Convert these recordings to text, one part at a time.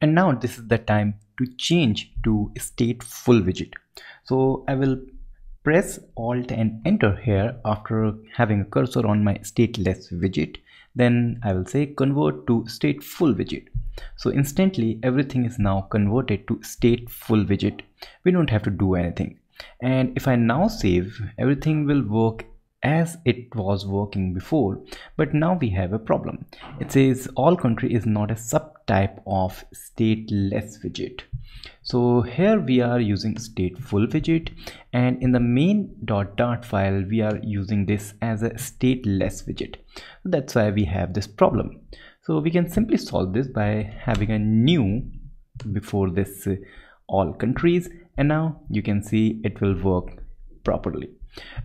and now this is the time to change to stateful widget. So I will press alt and enter here after having a cursor on my stateless widget. Then I will say convert to stateful widget. So instantly everything is now converted to stateful widget. We don't have to do anything. And if I now save everything will work as it was working before but now we have a problem. It says all country is not a subtype of stateless widget. So here we are using stateful widget and in the main dot dart file we are using this as a stateless widget. That's why we have this problem. So we can simply solve this by having a new before this uh, all countries and now you can see it will work properly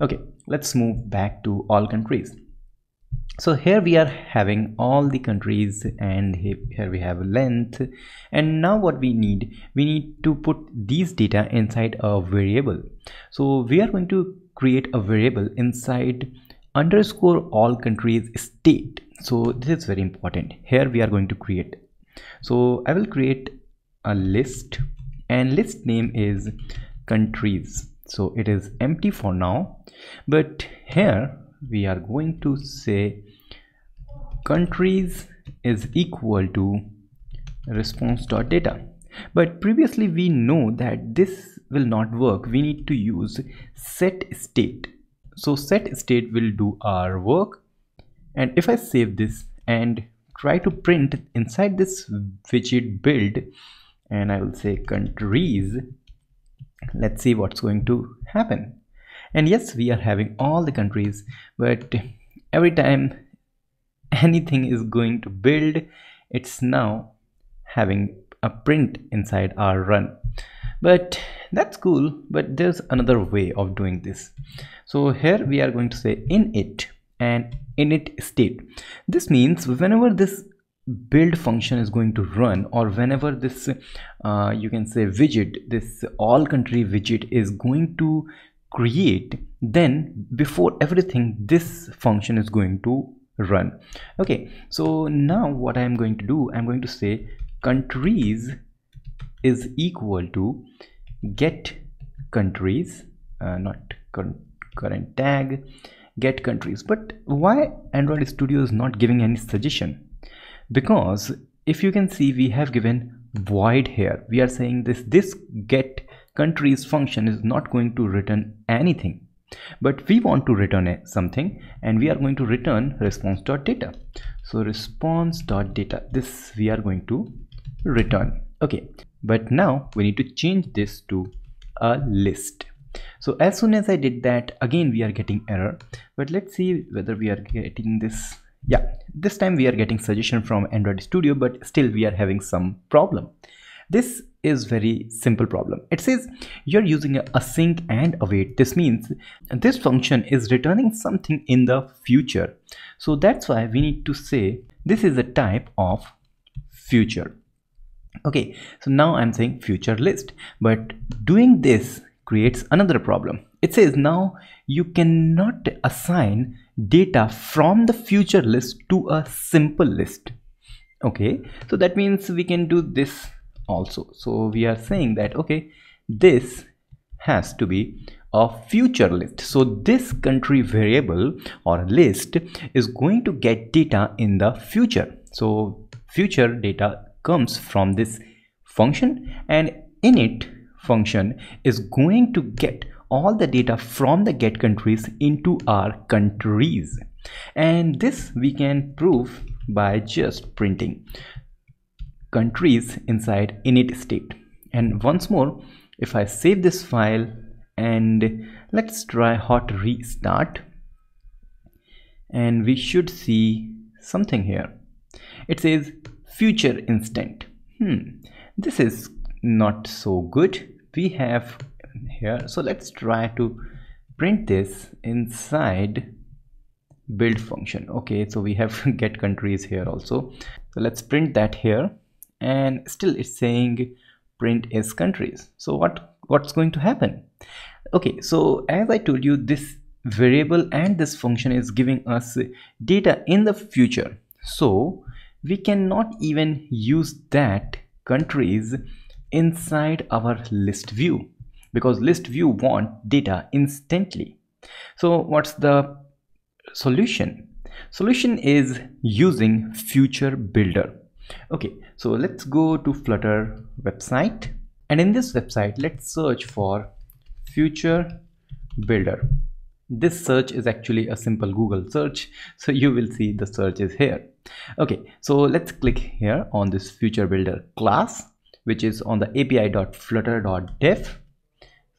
okay let's move back to all countries. So here we are having all the countries and here we have length. And now what we need we need to put these data inside a variable. So we are going to create a variable inside underscore all countries state. So this is very important. Here we are going to create. So i will create a list and list name is countries so it is empty for now. But here we are going to say countries is equal to response.data but previously we know that this will not work. We need to use set state. So set state will do our work. And if I save this and try to print inside this widget build and I will say countries let's see what's going to happen. And yes we are having all the countries but every time anything is going to build it's now having a print inside our run. But that's cool but there's another way of doing this. So here we are going to say init and init state. This means whenever this build function is going to run or whenever this uh, you can say widget this all country widget is going to create then before everything this function is going to run. Okay so now what i'm going to do i'm going to say countries is equal to get countries uh, not current tag get countries. But why android studio is not giving any suggestion because if you can see we have given void here. We are saying this this get countries function is not going to return anything. But we want to return something and we are going to return response.data so response.data this we are going to return. Okay. But now we need to change this to a list. So as soon as i did that again we are getting error. But let's see whether we are getting this yeah this time we are getting suggestion from android studio but still we are having some problem. This is very simple problem. It says you're using a async and await. This means this function is returning something in the future. So that's why we need to say this is a type of future. Okay so now i'm saying future list but doing this creates another problem. It says now you cannot assign data from the future list to a simple list. Okay so that means we can do this also. So we are saying that okay this has to be a future list. So this country variable or list is going to get data in the future. So future data comes from this function and init function is going to get all the data from the get countries into our countries. And this we can prove by just printing countries inside init state. And once more if I save this file and let's try hot restart and we should see something here. It says future instant. Hmm this is not so good. We have here. So let's try to print this inside build function. Okay so we have get countries here also. So let's print that here. And still it's saying print is countries. So what what's going to happen? Okay so as i told you this variable and this function is giving us data in the future. So we cannot even use that countries inside our list view because list view want data instantly. So what's the solution? Solution is using future builder. Okay so let's go to flutter website. And in this website let's search for future builder. This search is actually a simple google search so you will see the search is here. Okay so let's click here on this future builder class which is on the api.flutter.dev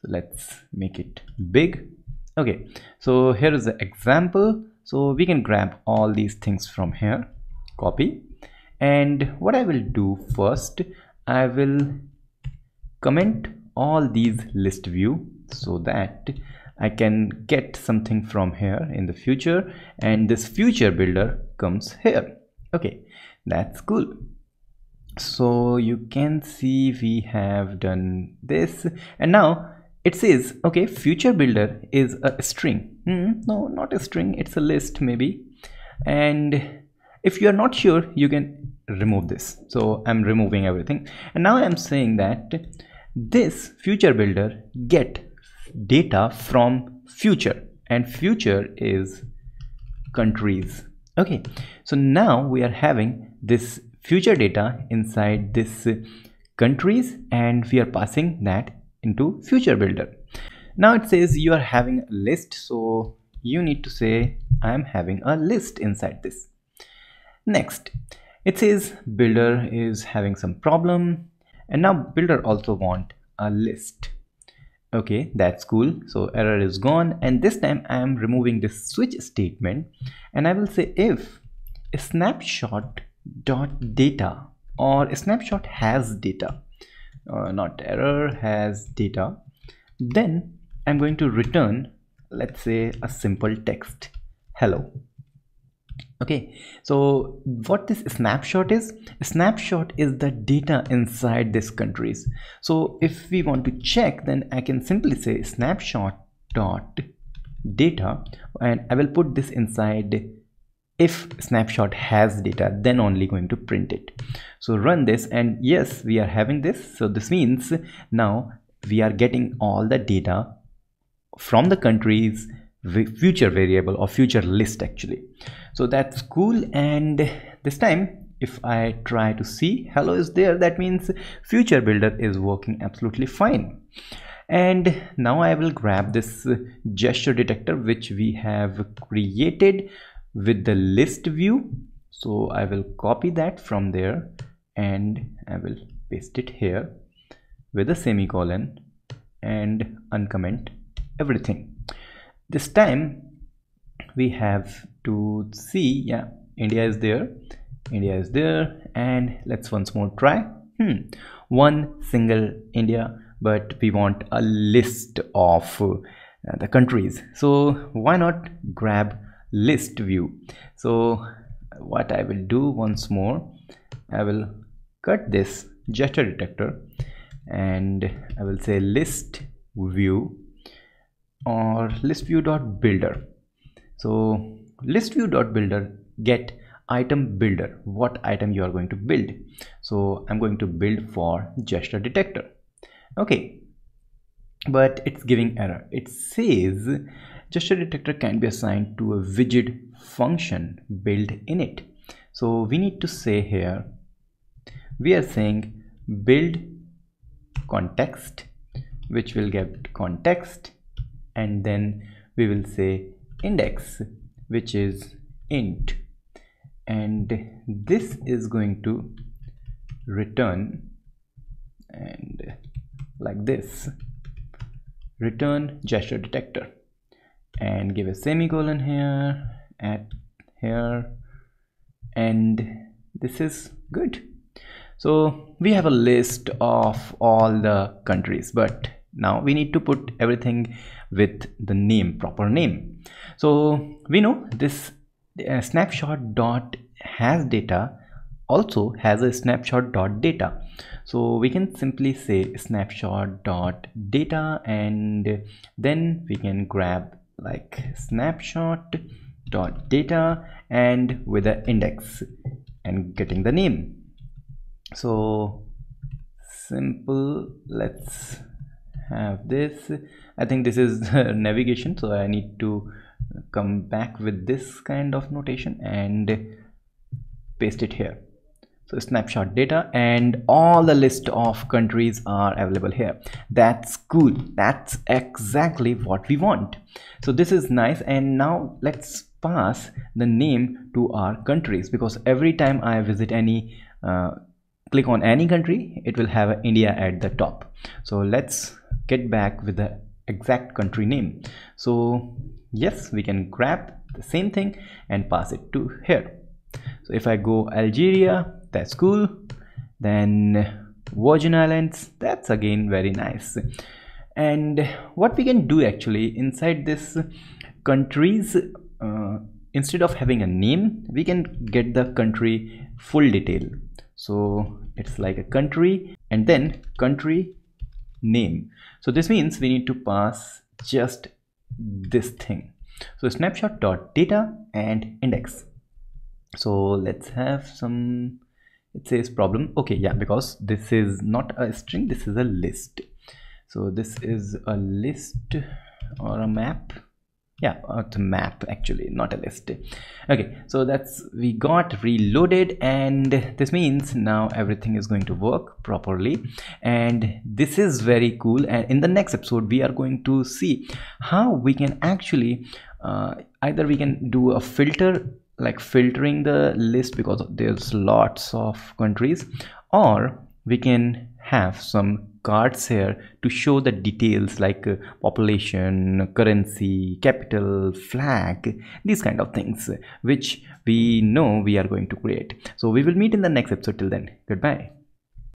so let's make it big. Okay. So here is the example. So we can grab all these things from here. Copy. And what I will do first I will comment all these list view so that I can get something from here in the future. And this future builder comes here. Okay. That's cool. So you can see we have done this. And now it says okay future builder is a string. Hmm, no not a string it's a list maybe. And if you are not sure you can remove this. So i'm removing everything. And now i'm saying that this future builder get data from future. And future is countries. Okay so now we are having this future data inside this countries and we are passing that into future builder. Now it says you are having a list so you need to say i am having a list inside this. Next it says builder is having some problem and now builder also want a list. Okay that's cool. So error is gone and this time i am removing this switch statement and i will say if snapshot dot data or snapshot has data uh, not error has data. Then i'm going to return let's say a simple text. Hello. Okay so what this snapshot is? Snapshot is the data inside this countries. So if we want to check then i can simply say snapshot dot data and i will put this inside if snapshot has data then only going to print it. So run this and yes we are having this. So this means now we are getting all the data from the countries future variable or future list actually. So that's cool and this time if I try to see hello is there that means future builder is working absolutely fine. And now I will grab this gesture detector which we have created with the list view. So I will copy that from there and I will paste it here with a semicolon and uncomment everything. This time we have to see yeah India is there India is there and let's once more try. Hmm one single India but we want a list of uh, the countries. So why not grab list view. So what I will do once more I will cut this gesture detector and I will say list view or list view dot builder so list view dot builder get item builder what item you are going to build. So I'm going to build for gesture detector. Okay but it's giving error. It says gesture detector can be assigned to a widget function built in it. So we need to say here we are saying build context which will get context and then we will say index which is int. And this is going to return and like this return gesture detector and give a semicolon here at here and this is good. So we have a list of all the countries but now we need to put everything with the name proper name. So we know this uh, snapshot dot has data also has a snapshot dot data. So we can simply say snapshot dot data and then we can grab like snapshot dot data and with the index and getting the name. So simple let's have this. I think this is navigation so i need to come back with this kind of notation and paste it here so snapshot data and all the list of countries are available here. That's cool that's exactly what we want. So this is nice. And now let's pass the name to our countries because every time i visit any uh, click on any country it will have india at the top. So let's get back with the exact country name. So yes we can grab the same thing and pass it to here. So if i go algeria that's cool then virgin islands that's again very nice. And what we can do actually inside this countries uh, instead of having a name we can get the country full detail. So it's like a country and then country name. So this means we need to pass just this thing. So snapshot dot data and index. So let's have some it says problem. Okay yeah because this is not a string this is a list. So this is a list or a map. Yeah it's a map actually not a list. Okay so that's we got reloaded and this means now everything is going to work properly. And this is very cool and in the next episode we are going to see how we can actually uh, either we can do a filter like filtering the list because there's lots of countries or we can have some cards here to show the details like uh, population currency capital flag these kind of things which we know we are going to create. So we will meet in the next episode till then. Goodbye